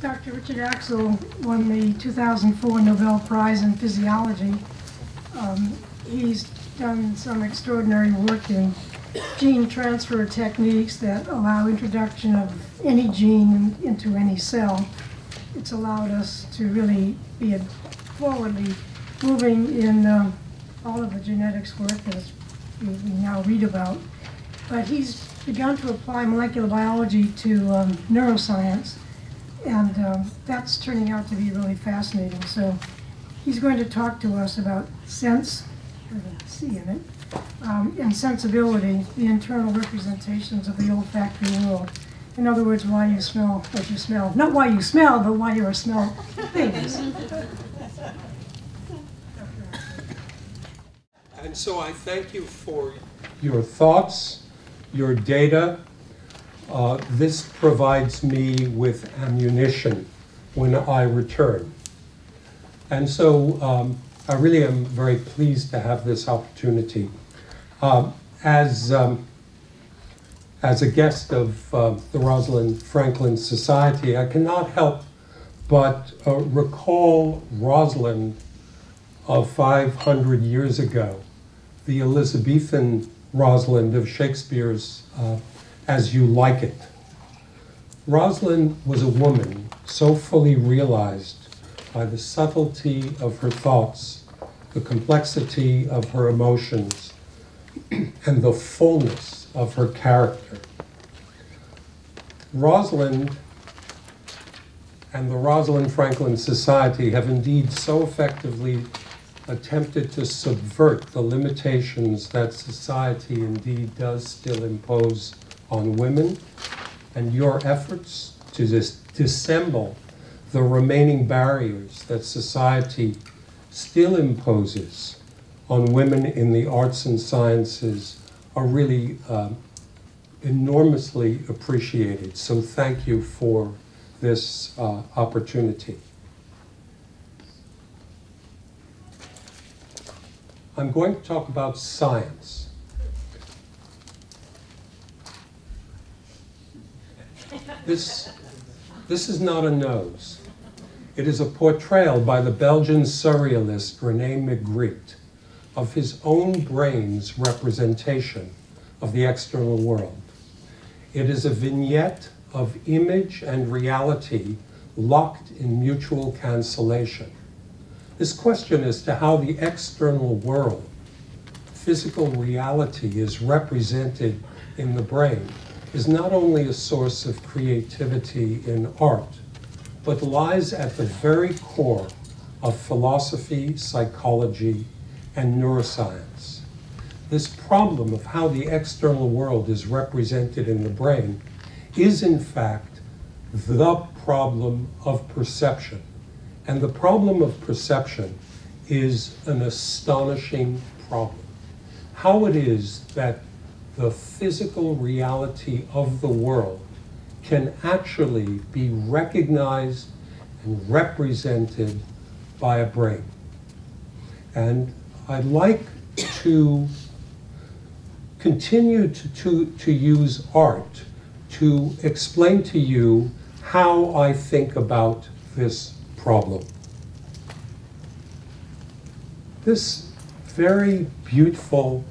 Dr. Richard Axel won the 2004 Nobel Prize in Physiology. Um, he's done some extraordinary work in gene transfer techniques that allow introduction of any gene into any cell. It's allowed us to really be forwardly moving in uh, all of the genetics work that we, now read about. But he's begun to apply molecular biology to um, neuroscience, and um, that's turning out to be really fascinating. So he's going to talk to us about sense, with a C in it, um, and sensibility, the internal representations of the olfactory world. In other words, why you smell what you smell. Not why you smell, but why you are smell things. And so I thank you for your thoughts, your data. Uh, this provides me with ammunition when I return. And so um, I really am very pleased to have this opportunity. Um, as, um, as a guest of uh, the Rosalind Franklin Society, I cannot help but uh, recall Rosalind of 500 years ago, the Elizabethan Rosalind of Shakespeare's uh, As You Like It. Rosalind was a woman so fully realized by the subtlety of her thoughts, the complexity of her emotions, and the fullness of her character. Rosalind and the Rosalind Franklin Society have indeed so effectively attempted to subvert the limitations that society indeed does still impose on women, and your efforts to dis- dissemble the remaining barriers that society still imposes on women in the arts and sciences are really uh, enormously appreciated. So thank you for this uh, opportunity. I'm going to talk about science. This, this is not a nose. It is a portrayal by the Belgian surrealist Rene Magritte of his own brain's representation of the external world. It is a vignette of image and reality locked in mutual cancellation. This question as to how the external world, physical reality, is represented in the brain is not only a source of creativity in art, but lies at the very core of philosophy, psychology, and neuroscience. This problem of how the external world is represented in the brain is, in fact, the problem of perception and the problem of perception is an astonishing problem. How it is that the physical reality of the world can actually be recognized and represented by a brain. And I'd like to continue to, to, to use art to explain to you how I think about this problem. This very beautiful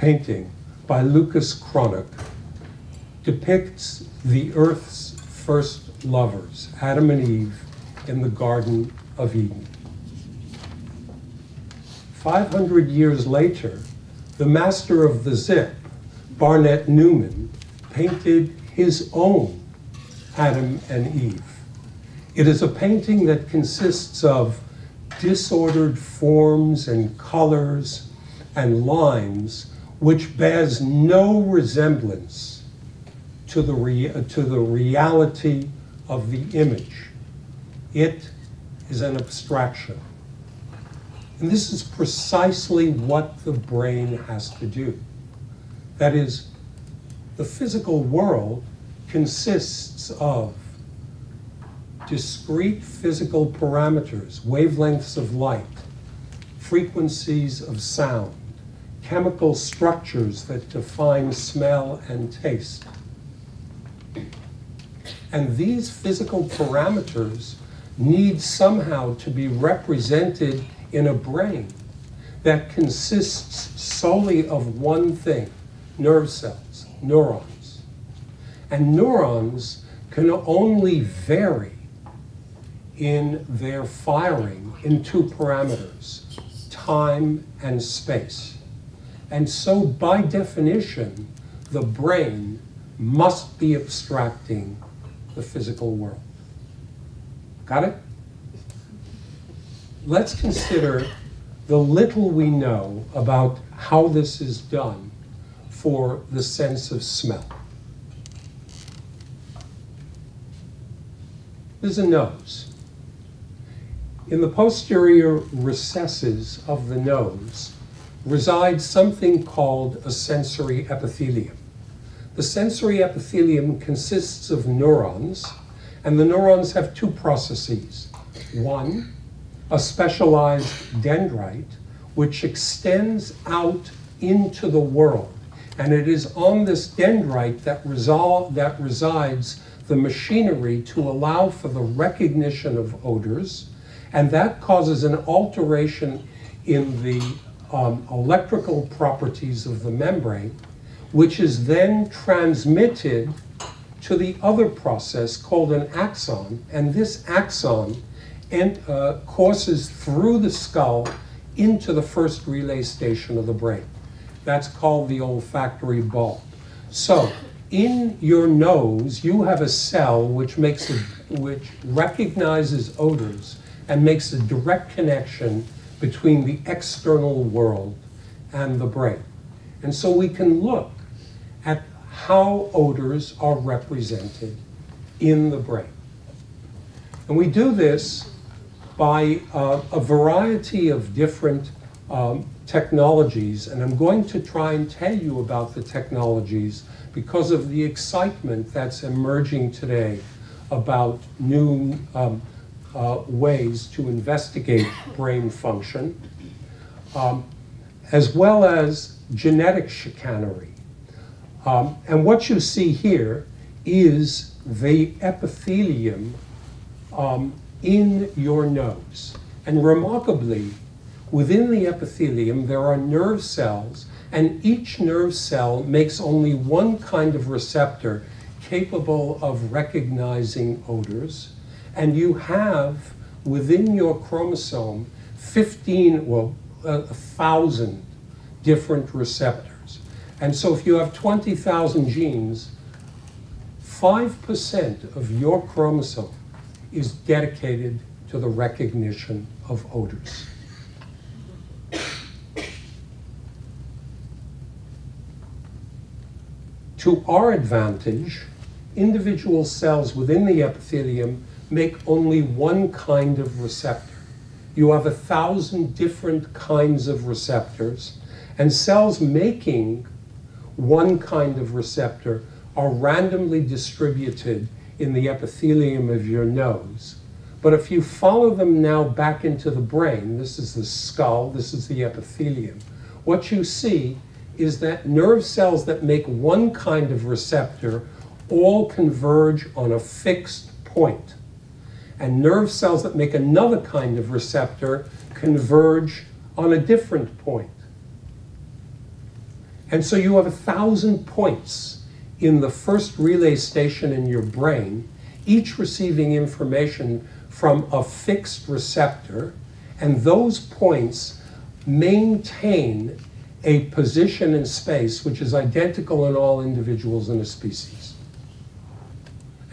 painting by Lucas Cranach depicts the Earth's first lovers, Adam and Eve, in the Garden of Eden. 500 years later, the master of the Zip, Barnett Newman, painted his own Adam and Eve. It is a painting that consists of disordered forms and colors and lines which bears no resemblance to the, rea- to the reality of the image. It is an abstraction. And this is precisely what the brain has to do. That is, the physical world consists of discrete physical parameters, wavelengths of light, frequencies of sound, chemical structures that define smell and taste. And these physical parameters need somehow to be represented in a brain that consists solely of one thing nerve cells, neurons. And neurons can only vary in their firing in two parameters time and space. And so, by definition, the brain must be abstracting the physical world. Got it? Let's consider the little we know about how this is done for the sense of smell. There's a nose. In the posterior recesses of the nose resides something called a sensory epithelium. The sensory epithelium consists of neurons, and the neurons have two processes. One, a specialized dendrite, which extends out into the world. And it is on this dendrite that, resol- that resides the machinery to allow for the recognition of odors, and that causes an alteration in the um, electrical properties of the membrane, which is then transmitted to the other process called an axon, and this axon uh, courses through the skull into the first relay station of the brain. That's called the olfactory bulb. So, in your nose, you have a cell which makes a, which recognizes odors and makes a direct connection between the external world and the brain. And so we can look at how odors are represented in the brain. And we do this by uh, a variety of different um, technologies, and I'm going to try and tell you about the technologies because of the excitement that's emerging today about new um, uh, ways to investigate brain function, um, as well as genetic chicanery. Um, and what you see here is the epithelium um, in your nose. And remarkably, within the epithelium, there are nerve cells, and each nerve cell makes only one kind of receptor capable of recognizing odors. And you have within your chromosome 15, well, uh, a thousand different receptors. And so if you have 20,000 genes, 5% of your chromosome is dedicated to the recognition of odors. To our advantage, individual cells within the epithelium make only one kind of receptor. You have a thousand different kinds of receptors, and cells making one kind of receptor are randomly distributed in the epithelium of your nose. But if you follow them now back into the brain, this is the skull, this is the epithelium, what you see is that nerve cells that make one kind of receptor all converge on a fixed point. And nerve cells that make another kind of receptor converge on a different point. And so you have a thousand points in the first relay station in your brain, each receiving information from a fixed receptor, and those points maintain a position in space which is identical in all individuals in a species.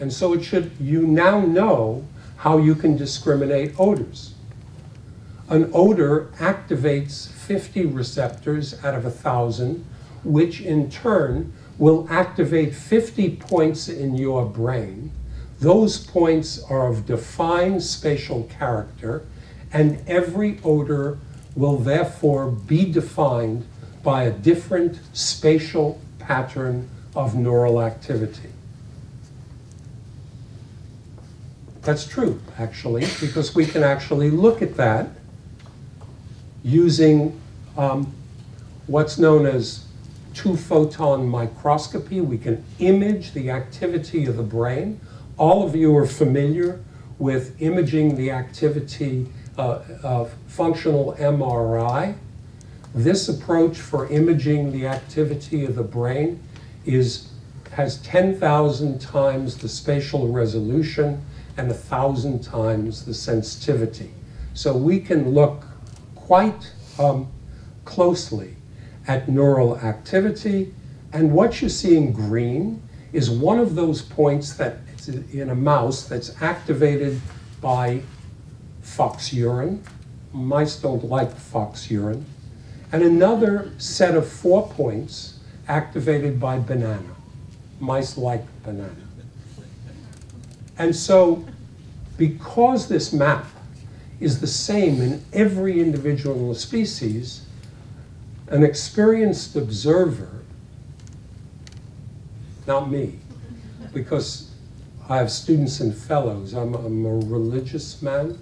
And so it should, you now know how you can discriminate odors. An odor activates 50 receptors out of a thousand, which in turn will activate 50 points in your brain. Those points are of defined spatial character, and every odor will therefore be defined by a different spatial pattern of neural activity. That's true, actually, because we can actually look at that using um, what's known as two photon microscopy. We can image the activity of the brain all of you are familiar with imaging the activity uh, of functional MRI. This approach for imaging the activity of the brain is, has 10,000 times the spatial resolution and a 1,000 times the sensitivity. So we can look quite um, closely at neural activity. And what you see in green is one of those points that in a mouse that's activated by fox urine. Mice don't like fox urine. And another set of four points activated by banana. Mice like banana. And so, because this map is the same in every individual species, an experienced observer, not me, because I have students and fellows, I'm, I'm a religious man,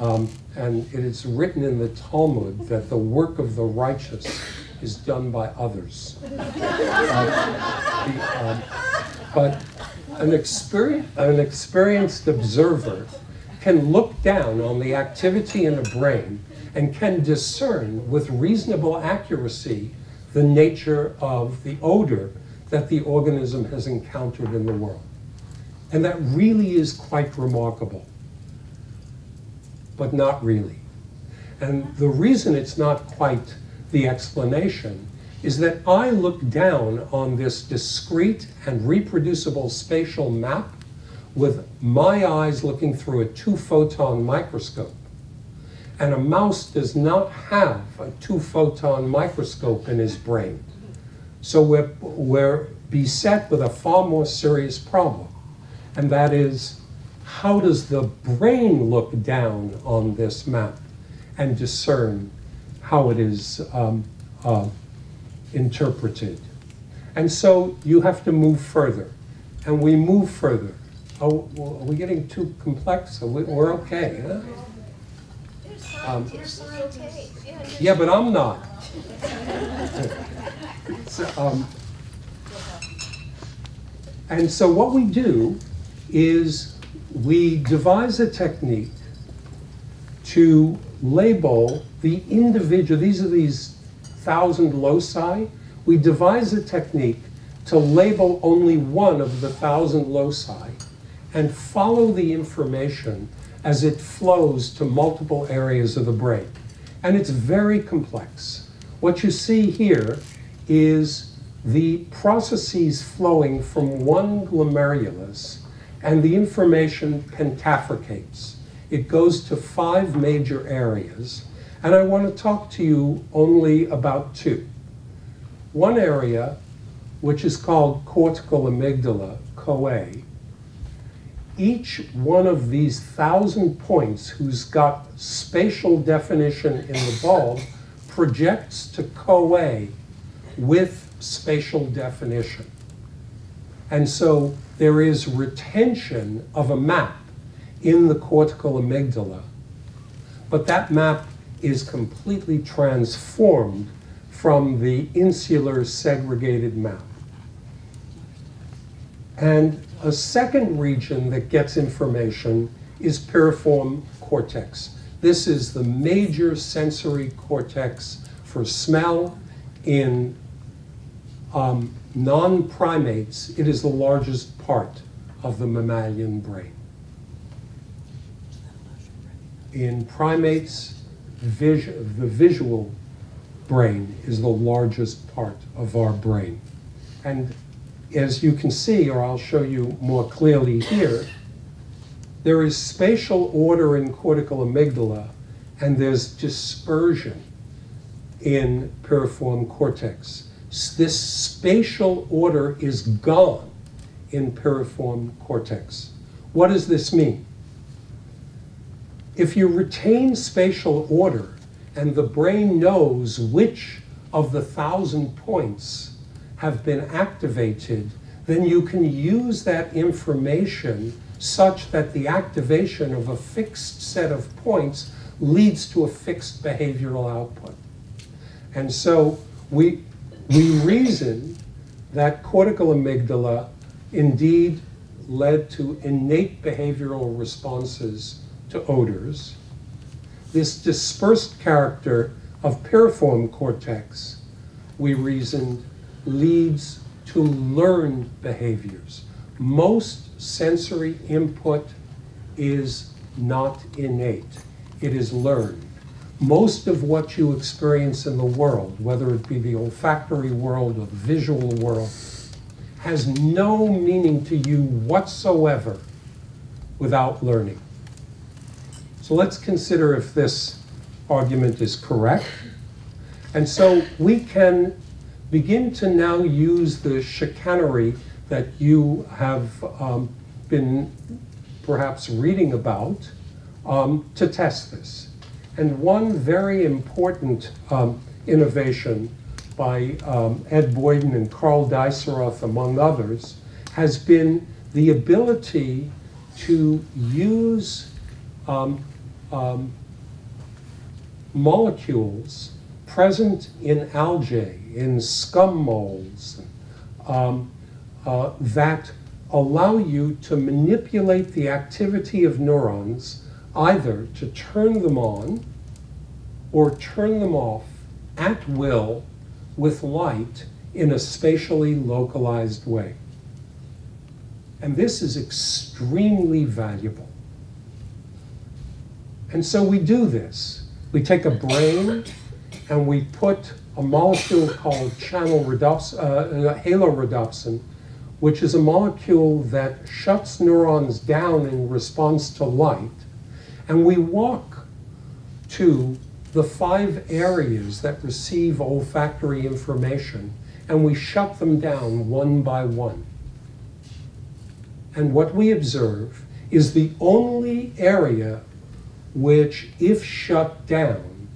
um, and it is written in the Talmud that the work of the righteous is done by others. uh, the, um, but an, experience, an experienced observer can look down on the activity in the brain and can discern with reasonable accuracy the nature of the odor that the organism has encountered in the world. And that really is quite remarkable but not really. And the reason it's not quite the explanation is that I look down on this discrete and reproducible spatial map with my eyes looking through a two photon microscope. And a mouse does not have a two photon microscope in his brain. So we're, we're beset with a far more serious problem, and that is how does the brain look down on this map and discern how it is um, uh, interpreted? And so you have to move further. And we move further. Oh, well, are we getting too complex? Are we, are okay, huh? Um, yeah, but I'm not. so, um, and so what we do is we devise a technique to label the individual, these are these thousand loci. We devise a technique to label only one of the thousand loci and follow the information as it flows to multiple areas of the brain. And it's very complex. What you see here is the processes flowing from one glomerulus and the information pentafurcates. It goes to five major areas, and I want to talk to you only about two. One area, which is called cortical amygdala, CoA, each one of these thousand points who's got spatial definition in the bulb projects to CoA with spatial definition. And so there is retention of a map in the cortical amygdala, but that map is completely transformed from the insular segregated map. And a second region that gets information is piriform cortex. This is the major sensory cortex for smell in um, non-primates, it is the largest part of the mammalian brain. In primates, vis the visual brain is the largest part of our brain. And as you can see, or I'll show you more clearly here, there is spatial order in cortical amygdala, and there's dispersion in piriform cortex this spatial order is gone in piriform cortex. What does this mean? If you retain spatial order and the brain knows which of the thousand points have been activated, then you can use that information such that the activation of a fixed set of points leads to a fixed behavioral output. And so we, we reason that cortical amygdala indeed led to innate behavioral responses to odors. This dispersed character of piriform cortex, we reasoned, leads to learned behaviors. Most sensory input is not innate, it is learned. Most of what you experience in the world, whether it be the olfactory world or the visual world, has no meaning to you whatsoever without learning. Let's consider if this argument is correct. And so we can begin to now use the chicanery that you have um, been perhaps reading about um, to test this. And one very important um, innovation by um, Ed Boyden and Carl Deisseroth, among others, has been the ability to use um, um, molecules present in algae, in scum molds, um, uh, that allow you to manipulate the activity of neurons either to turn them on or turn them off at will with light in a spatially localized way. And this is extremely valuable. And so we do this. We take a brain and we put a molecule called channel rhodopsin, uh, uh, which is a molecule that shuts neurons down in response to light. And we walk to the five areas that receive olfactory information and we shut them down one by one. And what we observe is the only area which, if shut down,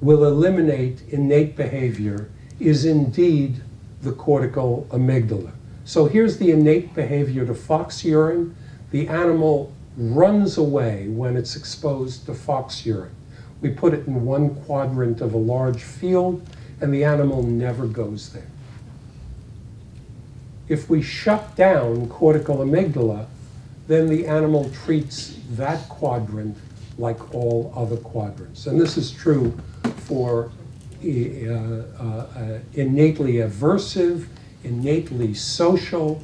will eliminate innate behavior is indeed the cortical amygdala. So here's the innate behavior to fox urine. The animal runs away when it's exposed to fox urine. We put it in one quadrant of a large field, and the animal never goes there. If we shut down cortical amygdala, then the animal treats that quadrant like all other quadrants. And this is true for uh, uh, innately aversive, innately social,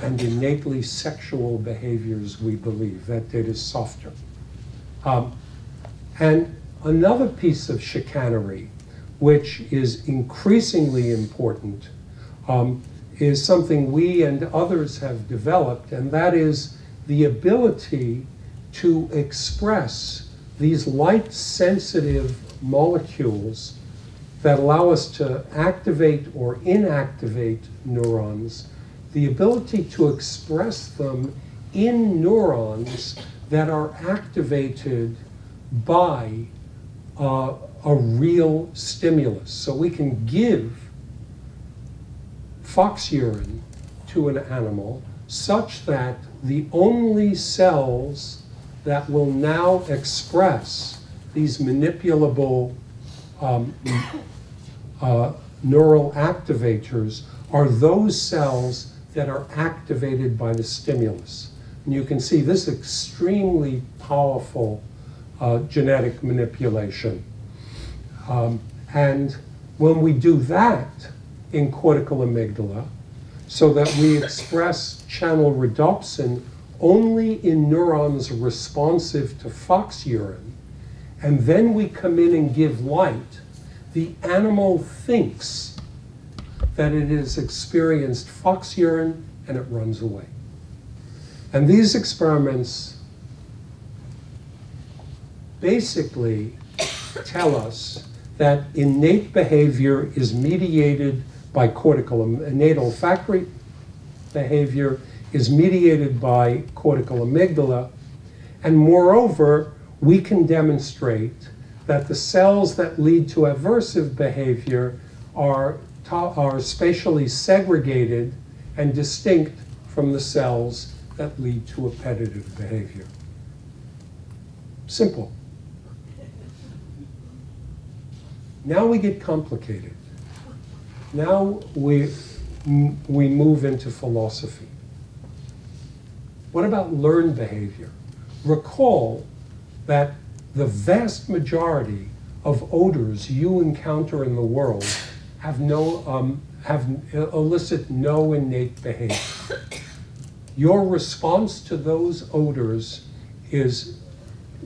and innately sexual behaviors, we believe. That data is softer. Um, and another piece of chicanery, which is increasingly important, um, is something we and others have developed, and that is the ability to express these light sensitive molecules that allow us to activate or inactivate neurons, the ability to express them in neurons that are activated by uh, a real stimulus. So we can give fox urine to an animal such that the only cells that will now express these manipulable um, uh, neural activators are those cells that are activated by the stimulus. And you can see this extremely powerful uh, genetic manipulation. Um, and when we do that in cortical amygdala, so that we express channel rhodopsin only in neurons responsive to fox urine, and then we come in and give light, the animal thinks that it has experienced fox urine and it runs away. And these experiments basically tell us that innate behavior is mediated by cortical, innate olfactory behavior is mediated by cortical amygdala. And moreover, we can demonstrate that the cells that lead to aversive behavior are, are spatially segregated and distinct from the cells that lead to appetitive behavior. Simple. Now we get complicated. Now we, we move into philosophy. What about learned behavior? Recall that the vast majority of odors you encounter in the world have no um, have elicit no innate behavior. Your response to those odors is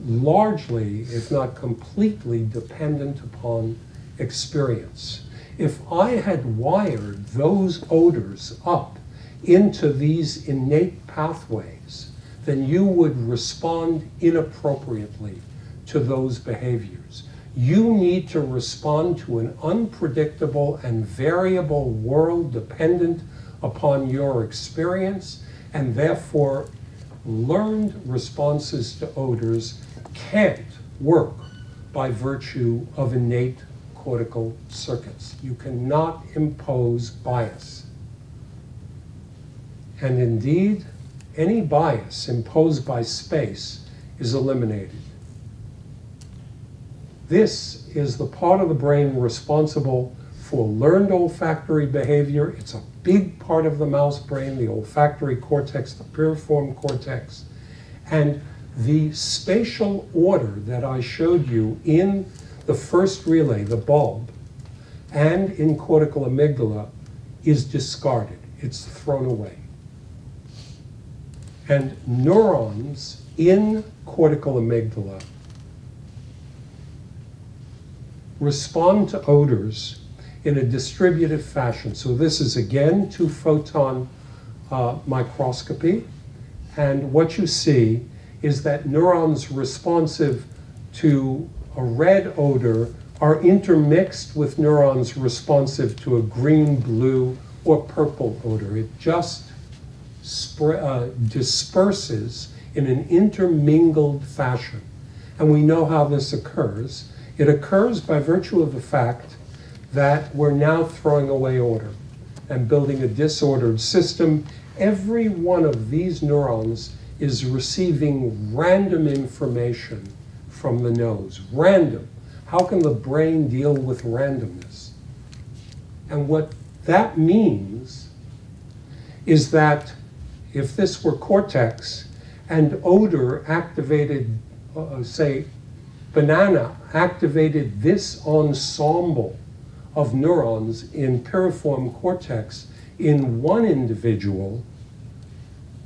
largely, if not completely, dependent upon experience. If I had wired those odors up into these innate pathways, then you would respond inappropriately to those behaviors. You need to respond to an unpredictable and variable world dependent upon your experience, and therefore, learned responses to odors can't work by virtue of innate cortical circuits. You cannot impose bias. And indeed, any bias imposed by space is eliminated. This is the part of the brain responsible for learned olfactory behavior. It's a big part of the mouse brain, the olfactory cortex, the piriform cortex. And the spatial order that I showed you in the first relay, the bulb, and in cortical amygdala is discarded. It's thrown away. And neurons in cortical amygdala respond to odors in a distributed fashion. So this is again two photon uh, microscopy. And what you see is that neurons responsive to a red odor are intermixed with neurons responsive to a green, blue, or purple odor. It just uh, disperses in an intermingled fashion. And we know how this occurs. It occurs by virtue of the fact that we're now throwing away order and building a disordered system. Every one of these neurons is receiving random information from the nose. Random. How can the brain deal with randomness? And what that means is that if this were cortex and odor activated, uh, say, banana activated this ensemble of neurons in piriform cortex in one individual,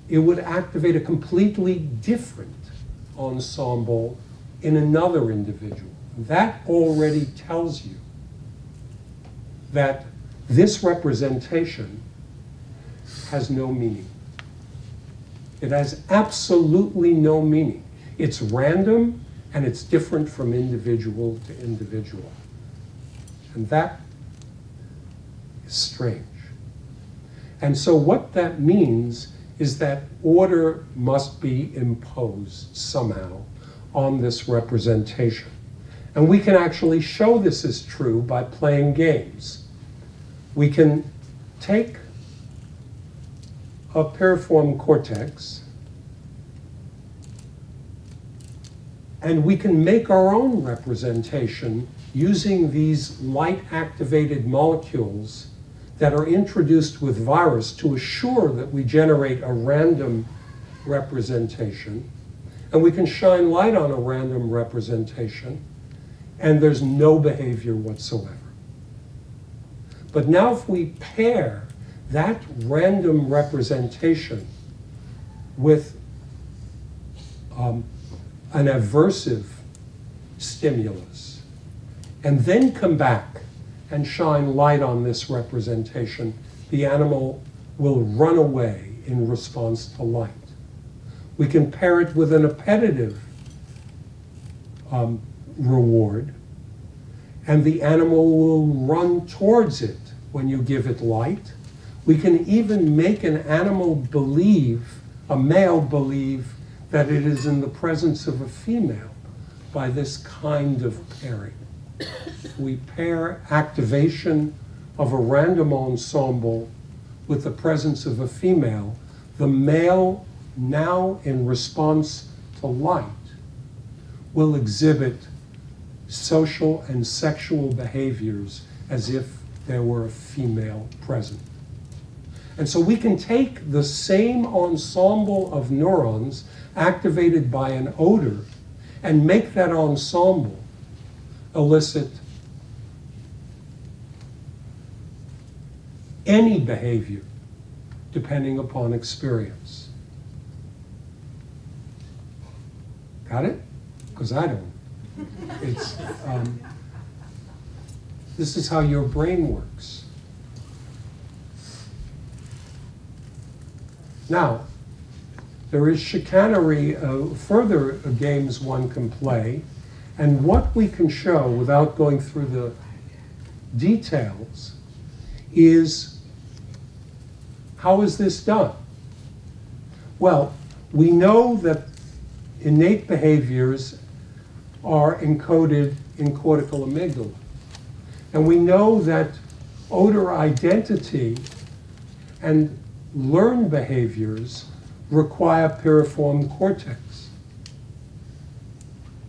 it would activate a completely different ensemble in another individual. That already tells you that this representation has no meaning. It has absolutely no meaning. It's random and it's different from individual to individual. And that is strange. And so, what that means is that order must be imposed somehow on this representation. And we can actually show this is true by playing games. We can take a piriform cortex and we can make our own representation using these light activated molecules that are introduced with virus to assure that we generate a random representation. And we can shine light on a random representation, and there's no behavior whatsoever. But now, if we pair that random representation with um, an aversive stimulus, and then come back and shine light on this representation, the animal will run away in response to light. We can pair it with an appetitive um, reward, and the animal will run towards it when you give it light. We can even make an animal believe, a male believe, that it is in the presence of a female by this kind of pairing we pair activation of a random ensemble with the presence of a female, the male, now in response to light, will exhibit social and sexual behaviors as if there were a female present. And so we can take the same ensemble of neurons activated by an odor and make that ensemble elicit any behavior depending upon experience. Got it? Because I don't. It's, um, this is how your brain works. Now, there is chicanery, uh, further games one can play, and what we can show without going through the details is how is this done? Well, we know that innate behaviors are encoded in cortical amygdala. And we know that odor identity and learned behaviors require piriform cortex.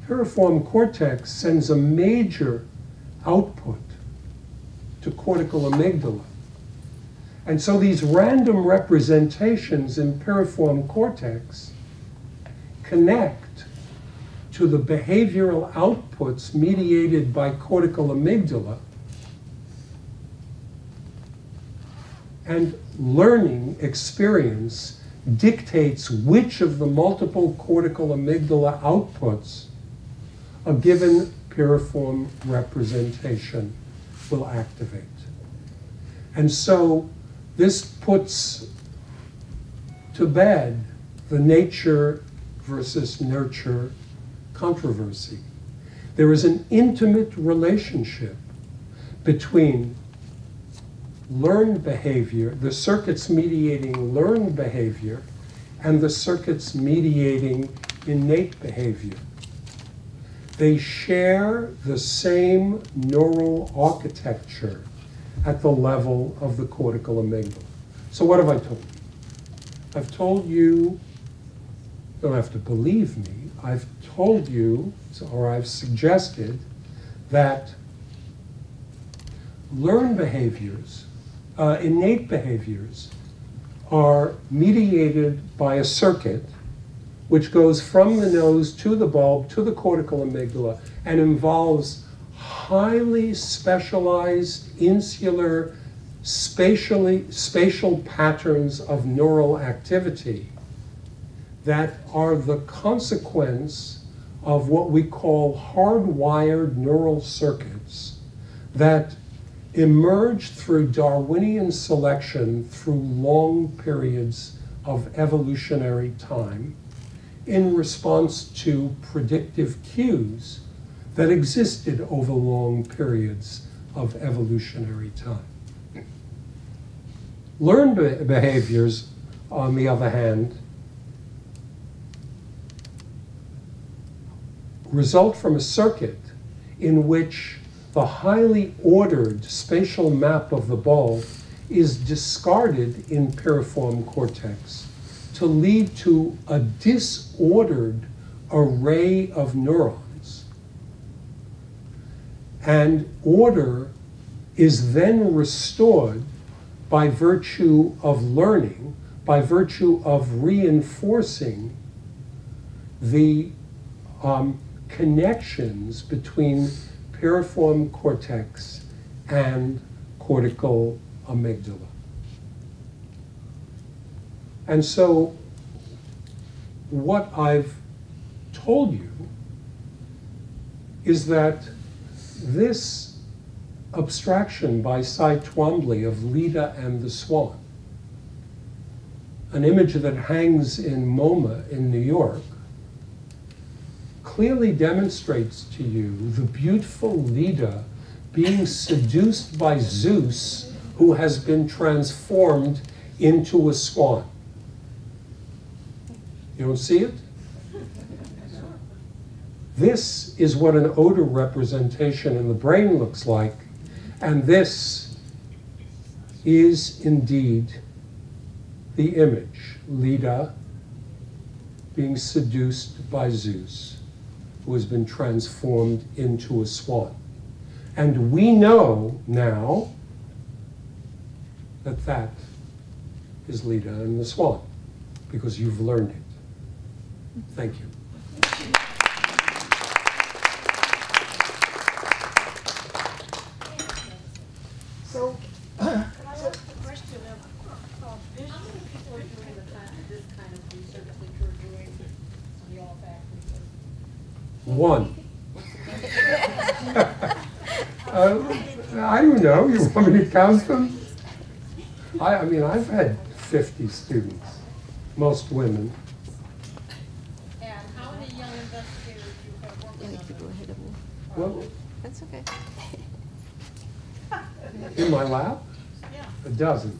Piriform cortex sends a major output to cortical amygdala. And so these random representations in piriform cortex connect to the behavioral outputs mediated by cortical amygdala and learning experience dictates which of the multiple cortical amygdala outputs a given piriform representation will activate. And so this puts to bed the nature versus nurture controversy. There is an intimate relationship between learned behavior, the circuits mediating learned behavior, and the circuits mediating innate behavior. They share the same neural architecture at the level of the cortical amygdala. So what have I told you? I've told you, don't have to believe me, I've told you, or I've suggested, that learned behaviors uh, innate behaviors are mediated by a circuit which goes from the nose to the bulb to the cortical amygdala and involves highly specialized insular spatially spatial patterns of neural activity that are the consequence of what we call hardwired neural circuits that emerged through Darwinian selection through long periods of evolutionary time in response to predictive cues that existed over long periods of evolutionary time. Learned behaviors, on the other hand, result from a circuit in which the highly ordered spatial map of the bulb is discarded in piriform cortex to lead to a disordered array of neurons. And order is then restored by virtue of learning, by virtue of reinforcing the um, connections between piriform cortex and cortical amygdala. And so, what I've told you is that this abstraction by Cy Twombly of Leda and the Swan, an image that hangs in MoMA in New York, clearly demonstrates to you the beautiful Leda being seduced by Zeus, who has been transformed into a swan. You don't see it? This is what an odor representation in the brain looks like, and this is indeed the image, Leda being seduced by Zeus who has been transformed into a swan. And we know now that that is Leda and the Swan, because you've learned it. Thank you. So, Can I ask a question of, of vision? How many people are doing the kind, this kind of research that you're doing on the all factors? One. Uh, I don't know, you want me to count them? I, I mean, I've had 50 students, most women. And how many young investigators you have working on people this? ahead of me. Well, That's okay. in my lab, Yeah. a dozen.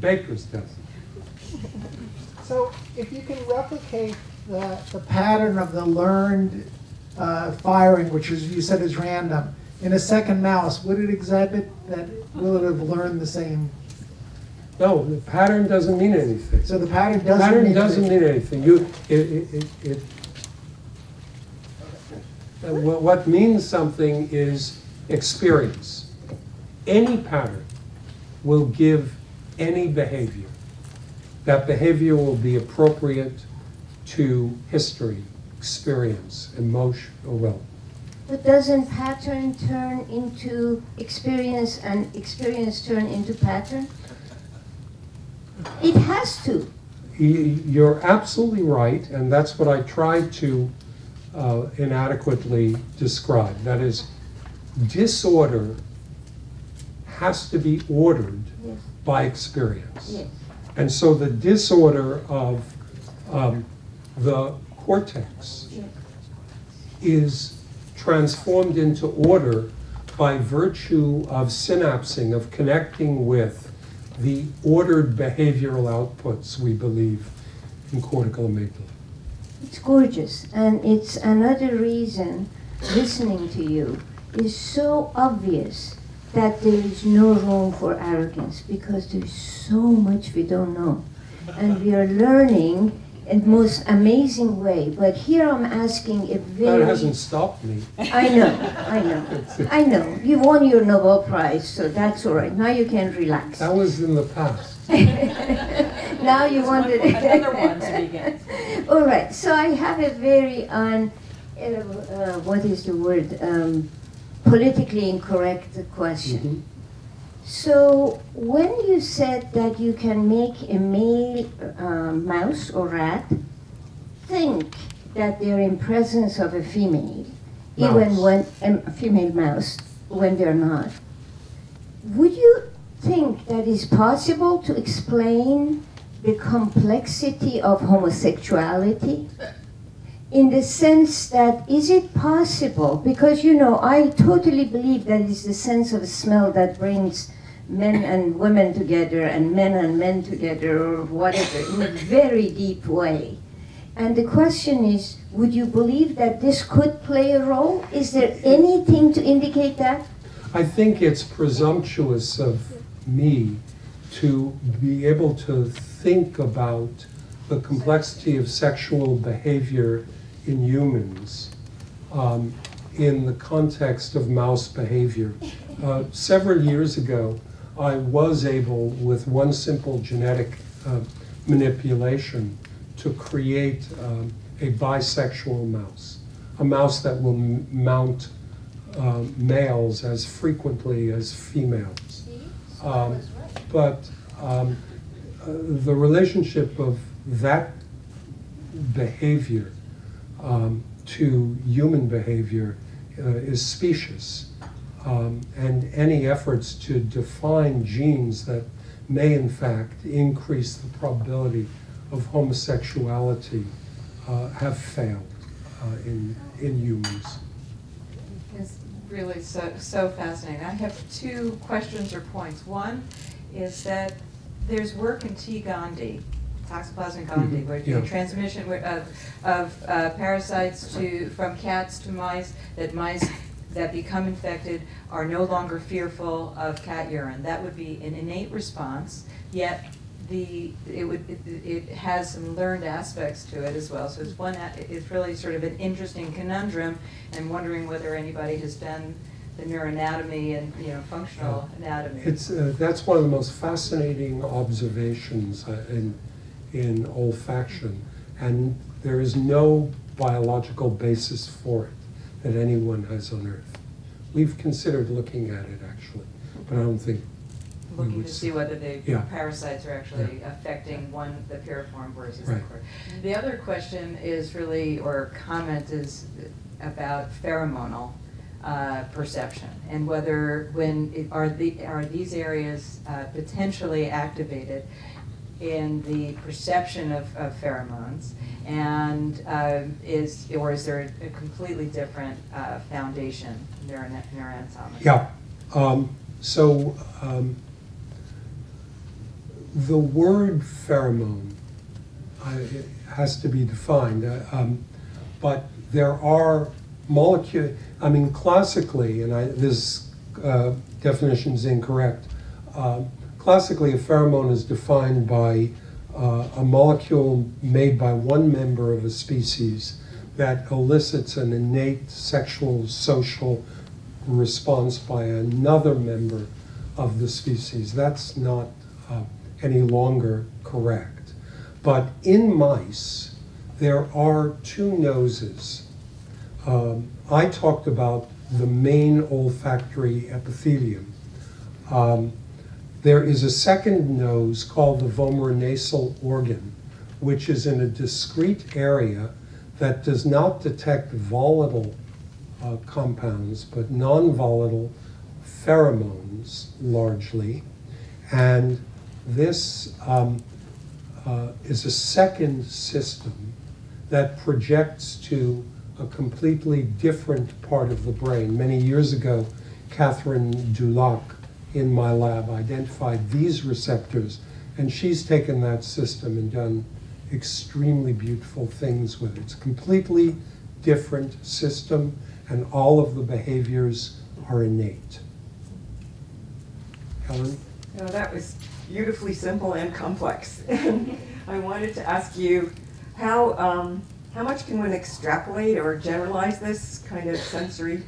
Baker's dozen. so if you can replicate the, the pattern of the learned uh, firing, which is, you said is random, in a second mouse, would it exhibit that, will it have learned the same? No, the pattern doesn't mean anything. So the pattern doesn't Pattern mean. doesn't mean anything. You, it, it, it- it, uh, what, what means something is experience. Any pattern will give any behavior. That behavior will be appropriate to history, experience, emotion, or well, But doesn't pattern turn into experience and experience turn into pattern? It has to. You're absolutely right, and that's what I tried to uh, inadequately describe. That is, disorder has to be ordered Yes. by experience. Yes. And so the disorder of um, the cortex is transformed into order by virtue of synapsing, of connecting with the ordered behavioral outputs we believe in cortical amygdala. It's gorgeous, and it's another reason listening to you is so obvious that there is no room for arrogance because there's so much we don't know, and we are learning in the most amazing way. But here I'm asking a very That hasn't stopped me. I know, I know, I know. You won your Nobel Prize, so that's all right. Now you can relax. That was in the past. now you want it. Another one to begin. All right. So I have a very un, uh, uh, what is the word? Um, politically incorrect question. Mhm. So when you said that you can make a male uh, mouse or rat think that they're in presence of a female, even when um, a female mouse when they're not, would you think that is possible to explain the complexity of homosexuality? in the sense that is it possible because you know i totally believe that it's the sense of smell that brings men and women together and men and men together or whatever in a very deep way. And the question is would you believe that this could play a role? Is there anything to indicate that? I think it's presumptuous of me to be able to think about the complexity of sexual behavior in humans um, in the context of mouse behavior. Uh, several years ago, I was able, with one simple genetic uh, manipulation, to create um, a bisexual mouse, a mouse that will m- mount uh, males as frequently as females. Um, But um, uh, the relationship of that behavior um, to human behavior uh, is specious. Um, And any efforts to define genes that may in fact increase the probability of homosexuality uh, have failed uh, in, in humans. It's really so, so fascinating. I have two questions or points. One is that there's work in T. gondii, Toxoplasma gondii, Mhm, where yeah. the transmission of, of uh, parasites to, from cats to mice, that mice that become infected are no longer fearful of cat urine. That would be an innate response, yet the, it would, it- it has some learned aspects to it as well. So it's one, it's really sort of an interesting conundrum, and wondering whether anybody has done the neuroanatomy and, you know, functional anatomy. It's, uh, that's one of the most fascinating observations uh, in, in olfaction, and there is no biological basis for it that anyone has on earth. We've considered looking at it, actually, but I don't think Looking to see whether the Yeah. parasites are actually affecting one, the piriform versus the Right. core. The other question is really, or comment is about pheromonal uh, perception and whether when, it- are the, are these areas uh, potentially activated in the perception of, of pheromones and um, is, or is there a completely different uh, foundation, neuron- neuroanatomy? Yeah, um, so, um, the word pheromone, uh, has to be defined, uh, um, but there are molecule, I mean, classically, and I, this, uh, definition is incorrect. Classically, a pheromone is defined by, uh, a molecule made by one member of a species that elicits an innate sexual, social response by another member of the species. That's not uh, any longer correct. But in mice, there are two noses. Um, I talked about the main olfactory epithelium. Um, there is a second nose called the vomeronasal organ, which is in a discrete area that does not detect volatile uh, compounds, but non-volatile pheromones largely. And this um, uh, is a second system that projects to a completely different part of the brain. Many years ago, Catherine Dulac in my lab identified these receptors, and she's taken that system and done extremely beautiful things with it. It's a completely different system, and all of the behaviors are innate. Helen? No, that was beautifully simple and complex. I wanted to ask you, how, um, how much can one extrapolate or generalize this kind of sensory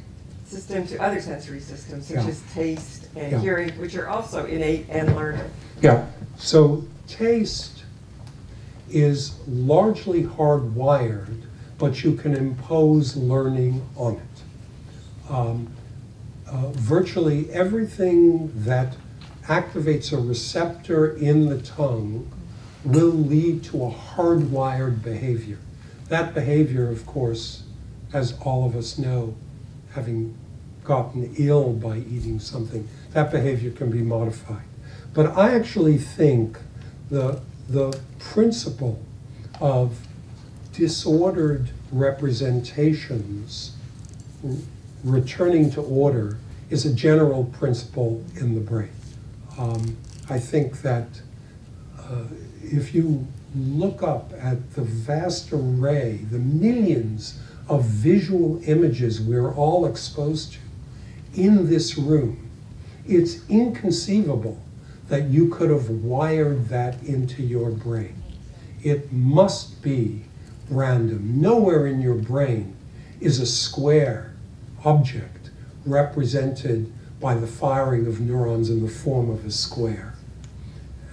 system to other sensory systems, such Yeah. as taste and Yeah. hearing, which are also innate and learned? Yeah, so taste is largely hardwired, but you can impose learning on it. Um, uh, virtually everything that activates a receptor in the tongue will lead to a hardwired behavior. That behavior, of course, as all of us know, having gotten ill by eating something, that behavior can be modified. But I actually think the, the principle of disordered representations returning to order is a general principle in the brain. Um, I think that uh, if you look up at the vast array, the millions of visual images we're all exposed to in this room, it's inconceivable that you could have wired that into your brain. It must be random. Nowhere in your brain is a square object represented by the firing of neurons in the form of a square.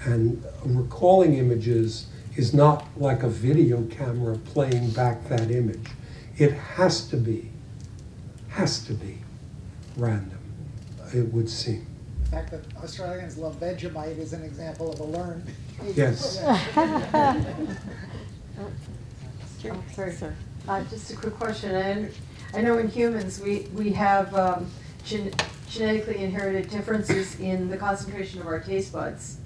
And recalling images is not like a video camera playing back that image. It has to be, has to be random, it would seem. The fact that Australians love Vegemite is an example of a learned. Yes. Oh, sorry, sir. Uh, just a quick question. And I know in humans, we, we have um, gen- genetically inherited differences in the concentration of our taste buds.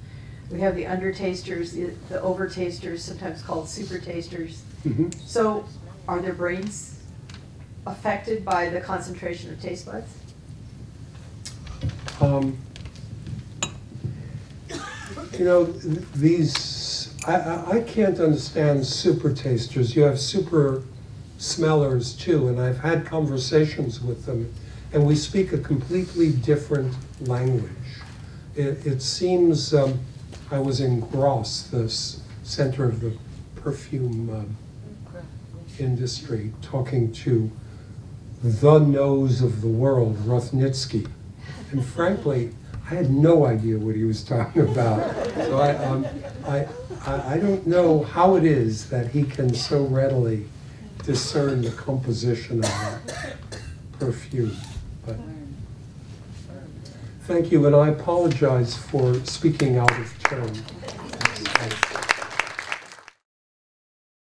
We have the undertasters, the, the overtasters, sometimes called super tasters. Mhm. So are their brains affected by the concentration of taste buds? Um, You know, these, I, I, I can't understand super tasters. You have super smellers too, and I've had conversations with them, and we speak a completely different language. It, it seems, um, I was in Grasse, the center of the perfume um, industry, talking to the nose of the world, Roudnitska. And frankly, I had no idea what he was talking about. So I, um, I, I I don't know how it is that he can so readily discern the composition of that perfume. But thank you, and I apologize for speaking out of turn.